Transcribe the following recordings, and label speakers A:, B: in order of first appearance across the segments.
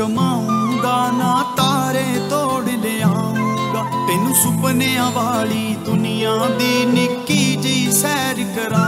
A: ਕਮਾਉਂਦਾ ਨਾ ਤਾਰੇ ਤੋੜ ਲਿਆਉਂਗਾ ਤੈਨੂੰ ਸੁਪਨਿਆਂ ਵਾਲੀ ਦੁਨੀਆ ਦੀ ਨਿੱਕੀ ਜੀ ਸੈਰ ਕਰਾਂ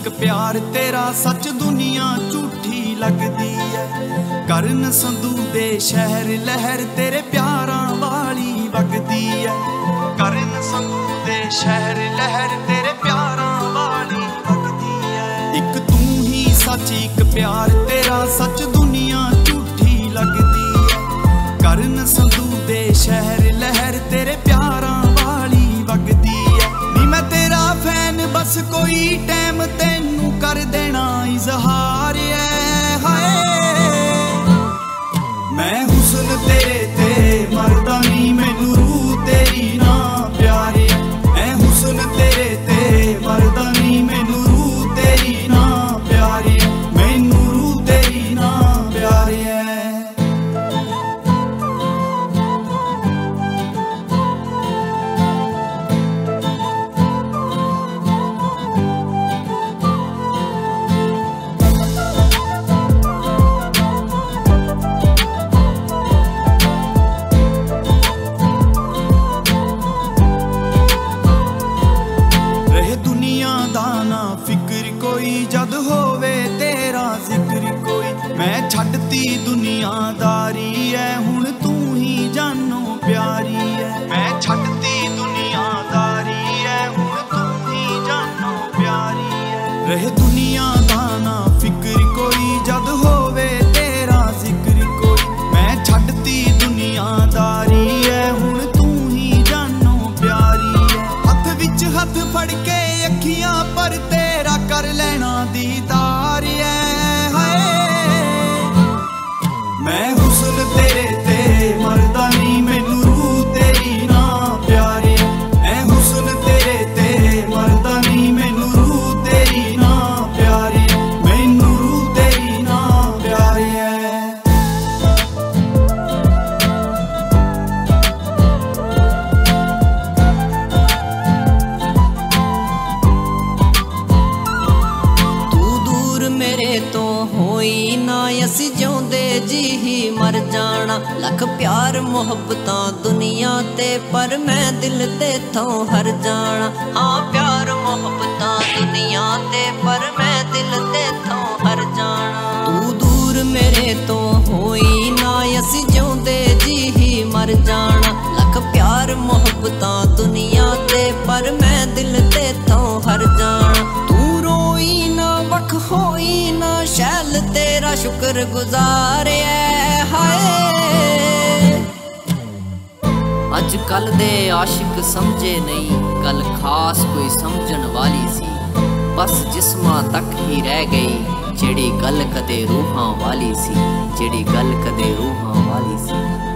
A: ਸੱਚ ਪਿਆਰ ਤੇਰਾ ਸੱਚ ਦੁਨੀਆ ਝੂਠੀ ਲੱਗਦੀ ਐ। ਕਰਨ ਸੰਧੂ ਦੇ ਸ਼ਹਿਰ ਲਹਿਰ ਤੇਰੇ ਪਿਆਰਾਂ ਵਾਲੀ ਵਗਦੀ ਐ। ਕਰਨ ਸੰਧੂ ਦੇ ਸ਼ਹਿਰ ਲਹਿਰ ਤੇਰੇ ਪਿਆਰਾਂ ਵਾਲੀ ਵਗਦੀ ਐ। ਇੱਕ ਤੂੰ ਹੀ ਸੱਚ, ਇੱਕ ਪਿਆਰ ਤੇਰਾ ਸੱਚ ਦੁਨੀਆ ਝੂਠੀ ਲੱਗਦੀ ਐ। ਕਰਨ ਸੰਧੂ ਦੇ ਸ਼ਹਿਰ ਲਹਿਰ ਤੇਰੇ ਬਸ ਕੋਈ ਟਾਈਮ ਤੈਨੂੰ ਛੱਡਤੀ ਦੁਨੀਆਦਾਰੀ ਐ ਹੁਣ ਤੂੰ ਹੀ ਜਾਨੋ ਪਿਆਰੀ ਐ। ਮੈਂ ਛੱਡਤੀ ਦੁਨੀਆਦਾਰੀ ਐ ਹੁਣ ਤੂੰ ਹੀ ਜਾਨੋ ਪਿਆਰੀ ਐ। ਰਹੇ ਦੁਨੀਆ ਦਾ ਨਾ ਫਿਕਰ ਕੋਈ ਜਦ ਹੋਵੇ ਤੇਰਾ ਜ਼ਿਕਰ ਕੋਈ। ਮੈਂ ਛੱਡਤੀ ਦੁਨੀਆਦਾਰੀ ਐ ਹੁਣ ਤੂੰ ਹੀ ਜਾਨੋ ਪਿਆਰੀ ਐ। ਹੱਥ ਵਿੱਚ ਹੱਥ ਫੜ ਕੇ ਅੱਖੀਆਂ ਪਰ
B: ਦੂਰ ਤੋਂ ਹੋਈ ਨਾ ਅਸੀਂ ਜਿਉਂਦੇ ਜੀ ਹੀ ਮਰ ਜਾਣਾ। ਲੱਖ ਪਿਆਰ ਮੁਹੱਬਤਾਂ ਦੁਨੀਆ ਤੇ, ਪਰ ਮੈਂ ਦਿਲ ਤੇ ਥੋਂ ਹਰ ਜਾਣਾ। ਹਾਂ, ਪਿਆਰ ਮੁਹੱਬਤਾਂ ਦੁਨੀਆ ਤੇ, ਪਰ ਮੈਂ ਦਿਲ ਤੇ ਥੋਂ ਹਰ ਜਾਣਾ। ਤੂੰ ਦੂਰ ਮੇਰੇ ਤੋਂ ਹੋਈ ਨਾ ਅਸੀਂ ਜਿਉਂਦੇ ਜੀ ਹੀ ਮਰ ਜਾਣਾ। ਲੱਖ ਪਿਆਰ ਮੁਹੱਬਤਾਂ ਦੁਨੀਆ ਤੇ, ਪਰ ਮੈਂ ਦਿਲ ਤੇ ਥੋਂ ਹਰ ਜਾਣਾ। ਤੇਰਾ ਸ਼ੁਕਰ ਗੁਜ਼ਾਰਿਆ ਹਾਏ। ਅੱਜ ਕੱਲ ਦੇ ਆਸ਼ਿਕ ਸਮਝੇ ਨਹੀਂ, ਗੱਲ ਖਾਸ ਕੋਈ ਸਮਝਣ ਵਾਲੀ ਸੀ। ਬਸ ਜਿਸਮਾਂ ਤੱਕ ਹੀ ਰਹਿ ਗਈ, ਜਿਹੜੀ ਗੱਲ ਕਦੇ ਰੂਹਾਂ ਵਾਲੀ ਸੀ, ਜਿਹੜੀ ਗੱਲ ਕਦੇ ਰੂਹਾਂ ਵਾਲੀ ਸੀ।